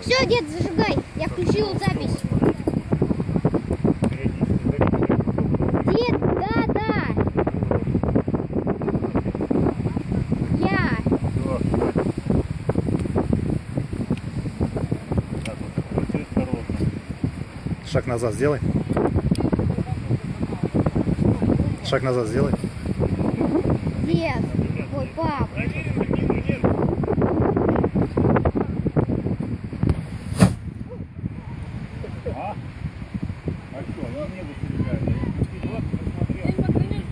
Все, дед, зажигай. Я включил запись. Дед, да, да. Я. Шаг назад сделай. Шаг назад сделай. Дед. Ой, пап. А? А что, я не буду.